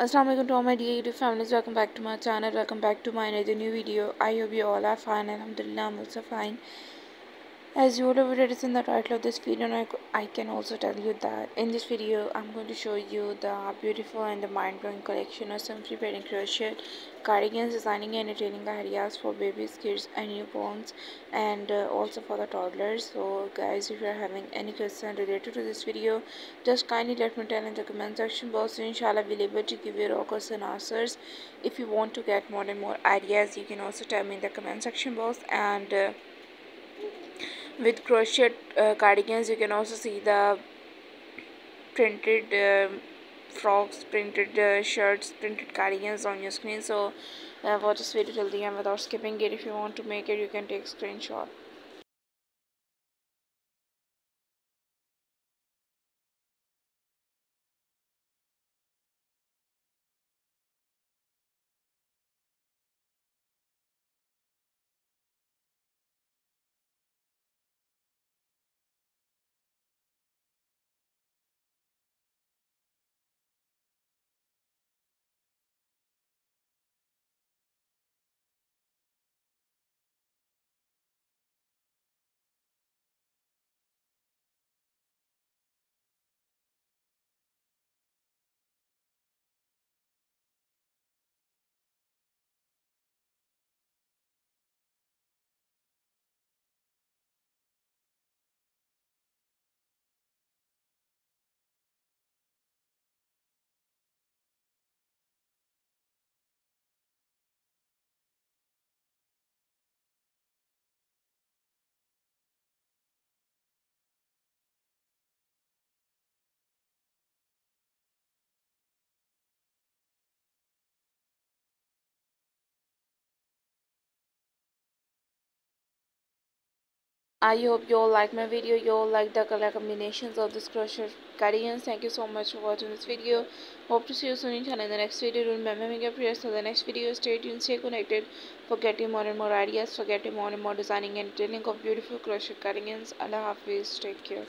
Assalamualaikum to all my dear YouTube families. Welcome back to my channel. Welcome back to my another new video. I hope you all are fine. Alhamdulillah, I'm also fine. As you all read in the title of this video, I, I can also tell you that in this video, I'm going to show you the beautiful and the mind-blowing collection of some free pairing crochet cardigans designing and retailing ideas for babies, kids, and newborns, and uh, also for the toddlers. So, guys, if you are having any question related to this video, just kindly let me tell in the comment section box. So, inshallah, we'll be able to give you all question answers. If you want to get more and more ideas, you can also tell me in the comment section box and. Uh, with crochet uh, cardigans you can also see the printed uh, frocks printed uh, shirts printed cardigans on your screen. So watch this video till the end without skipping it. If you want to make it you can take screenshot I hope you all like my video, you all like the color combinations of this crochet cardigans. Thank you so much for watching this video. Hope to see you soon in the next video. Remember make your prayers till the next video. Stay tuned, stay connected for getting more and more ideas, for getting more and more designing and detailing of beautiful crochet cardigans. Allah Hafiz. Take care.